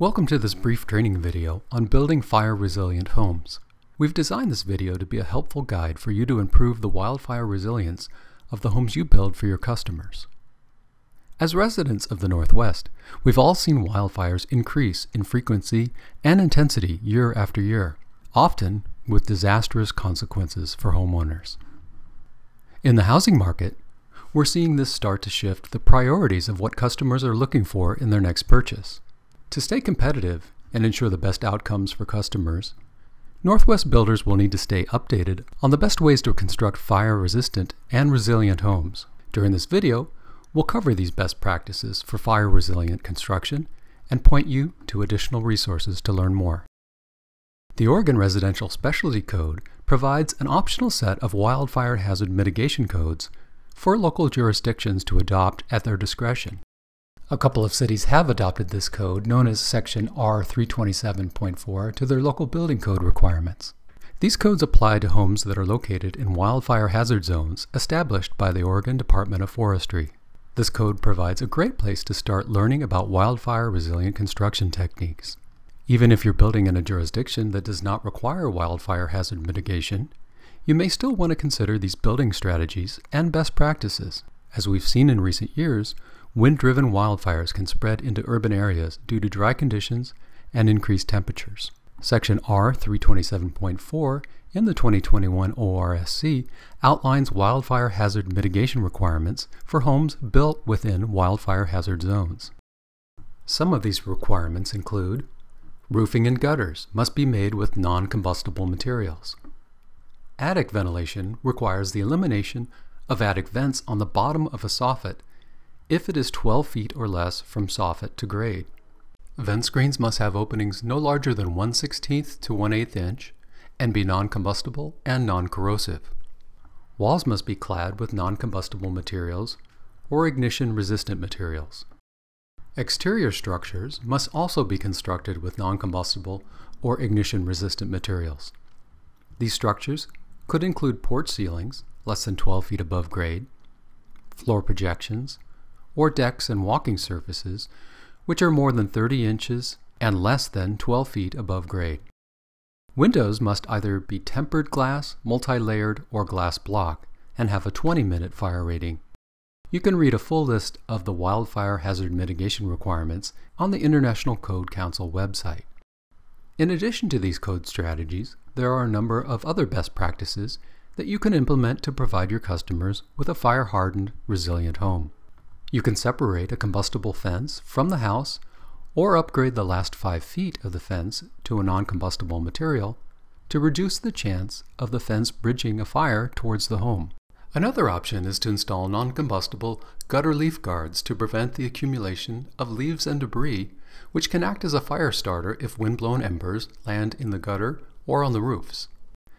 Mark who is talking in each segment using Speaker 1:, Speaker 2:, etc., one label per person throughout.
Speaker 1: Welcome to this brief training video on building fire resilient homes. We've designed this video to be a helpful guide for you to improve the wildfire resilience of the homes you build for your customers. As residents of the Northwest, we've all seen wildfires increase in frequency and intensity year after year, often with disastrous consequences for homeowners. In the housing market, we're seeing this start to shift the priorities of what customers are looking for in their next purchase. To stay competitive and ensure the best outcomes for customers, Northwest builders will need to stay updated on the best ways to construct fire-resistant and resilient homes. During this video, we'll cover these best practices for fire-resilient construction and point you to additional resources to learn more. The Oregon Residential Specialty Code provides an optional set of wildfire hazard mitigation codes for local jurisdictions to adopt at their discretion. A couple of cities have adopted this code, known as Section R327.4, to their local building code requirements. These codes apply to homes that are located in wildfire hazard zones established by the Oregon Department of Forestry. This code provides a great place to start learning about wildfire resilient construction techniques. Even if you're building in a jurisdiction that does not require wildfire hazard mitigation, you may still want to consider these building strategies and best practices. As we've seen in recent years, Wind-driven wildfires can spread into urban areas due to dry conditions and increased temperatures. Section R327.4 in the 2021 ORSC outlines wildfire hazard mitigation requirements for homes built within wildfire hazard zones. Some of these requirements include roofing and gutters must be made with non-combustible materials. Attic ventilation requires the elimination of attic vents on the bottom of a soffit if it is 12 feet or less from soffit to grade. Vent screens must have openings no larger than 1 16th to 1 8th inch and be non-combustible and non-corrosive. Walls must be clad with non-combustible materials or ignition-resistant materials. Exterior structures must also be constructed with non-combustible or ignition-resistant materials. These structures could include porch ceilings, less than 12 feet above grade, floor projections, or decks and walking surfaces, which are more than 30 inches and less than 12 feet above grade. Windows must either be tempered glass, multi-layered, or glass block, and have a 20-minute fire rating. You can read a full list of the wildfire hazard mitigation requirements on the International Code Council website. In addition to these code strategies, there are a number of other best practices that you can implement to provide your customers with a fire-hardened, resilient home. You can separate a combustible fence from the house or upgrade the last 5 feet of the fence to a non-combustible material to reduce the chance of the fence bridging a fire towards the home. Another option is to install non-combustible gutter leaf guards to prevent the accumulation of leaves and debris which can act as a fire starter if windblown embers land in the gutter or on the roofs.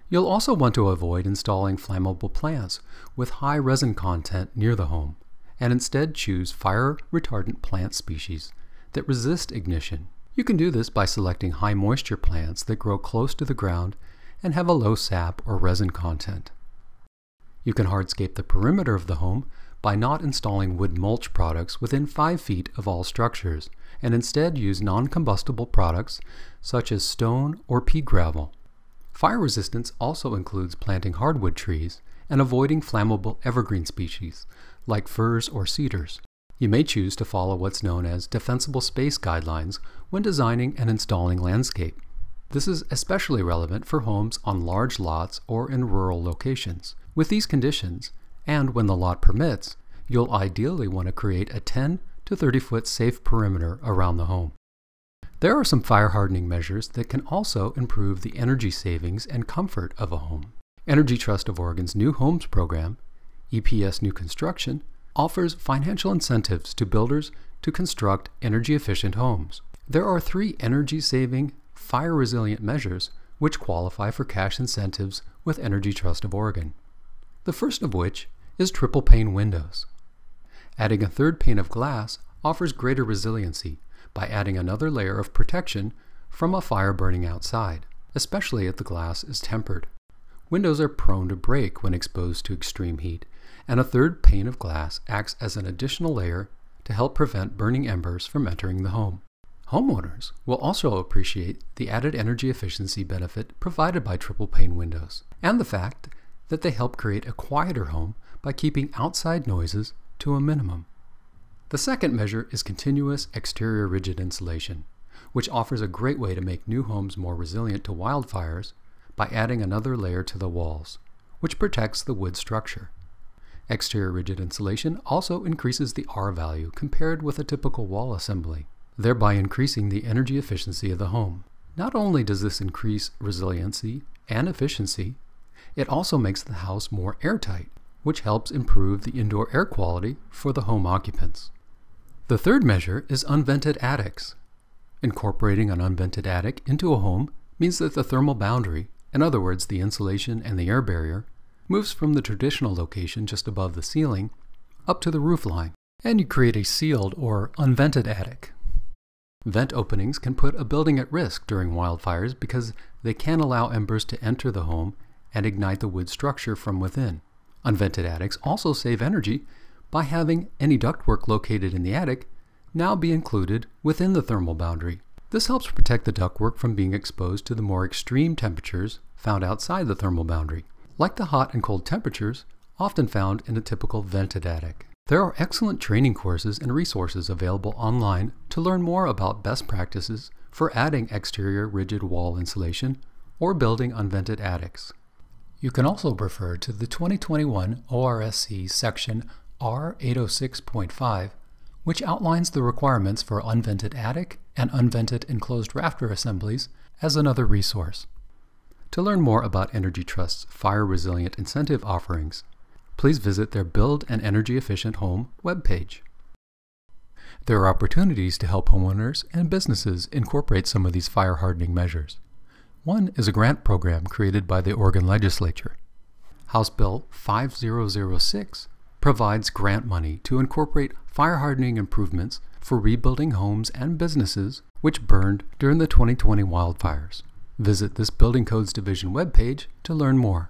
Speaker 1: You'll also want to avoid installing flammable plants with high resin content near the home and instead choose fire retardant plant species that resist ignition. You can do this by selecting high moisture plants that grow close to the ground and have a low sap or resin content. You can hardscape the perimeter of the home by not installing wood mulch products within 5 feet of all structures and instead use non-combustible products such as stone or pea gravel. Fire resistance also includes planting hardwood trees and avoiding flammable evergreen species like firs or cedars. You may choose to follow what's known as defensible space guidelines when designing and installing landscape. This is especially relevant for homes on large lots or in rural locations. With these conditions, and when the lot permits, you'll ideally want to create a 10 to 30 foot safe perimeter around the home. There are some fire hardening measures that can also improve the energy savings and comfort of a home. Energy Trust of Oregon's New Homes program EPS New Construction, offers financial incentives to builders to construct energy efficient homes. There are three energy saving, fire resilient measures which qualify for cash incentives with Energy Trust of Oregon. The first of which is triple pane windows. Adding a third pane of glass offers greater resiliency by adding another layer of protection from a fire burning outside, especially if the glass is tempered. Windows are prone to break when exposed to extreme heat, and a third pane of glass acts as an additional layer to help prevent burning embers from entering the home. Homeowners will also appreciate the added energy efficiency benefit provided by triple pane windows and the fact that they help create a quieter home by keeping outside noises to a minimum. The second measure is continuous exterior rigid insulation, which offers a great way to make new homes more resilient to wildfires by adding another layer to the walls, which protects the wood structure. Exterior rigid insulation also increases the R value compared with a typical wall assembly, thereby increasing the energy efficiency of the home. Not only does this increase resiliency and efficiency, it also makes the house more airtight, which helps improve the indoor air quality for the home occupants. The third measure is unvented attics. Incorporating an unvented attic into a home means that the thermal boundary, in other words the insulation and the air barrier, moves from the traditional location just above the ceiling up to the roof line, and you create a sealed or unvented attic. Vent openings can put a building at risk during wildfires because they can allow embers to enter the home and ignite the wood structure from within. Unvented attics also save energy by having any ductwork located in the attic now be included within the thermal boundary. This helps protect the ductwork from being exposed to the more extreme temperatures found outside the thermal boundary, like the hot and cold temperatures often found in a typical vented attic. There are excellent training courses and resources available online to learn more about best practices for adding exterior rigid wall insulation or building unvented attics. You can also refer to the 2021 ORSC section R806.5, which outlines the requirements for unvented attic and unvented enclosed rafter assemblies as another resource. To learn more about Energy Trust's fire resilient incentive offerings, please visit their Build an Energy Efficient Home webpage. There are opportunities to help homeowners and businesses incorporate some of these fire hardening measures. One is a grant program created by the Oregon Legislature. House Bill 5006 provides grant money to incorporate fire hardening improvements for rebuilding homes and businesses which burned during the 2020 wildfires. Visit this Building Codes Division webpage to learn more.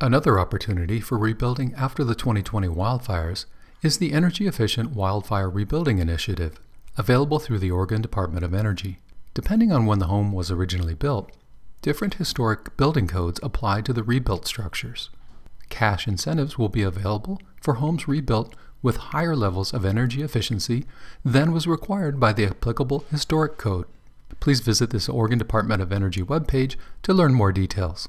Speaker 1: Another opportunity for rebuilding after the 2020 wildfires is the Energy Efficient Wildfire Rebuilding Initiative, available through the Oregon Department of Energy. Depending on when the home was originally built, different historic building codes apply to the rebuilt structures. Cash incentives will be available for homes rebuilt with higher levels of energy efficiency than was required by the applicable historic code. Please visit this Oregon Department of Energy webpage to learn more details.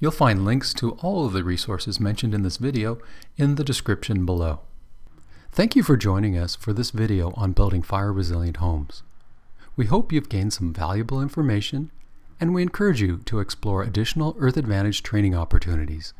Speaker 1: You'll find links to all of the resources mentioned in this video in the description below. Thank you for joining us for this video on building fire resilient homes. We hope you've gained some valuable information and we encourage you to explore additional Earth Advantage training opportunities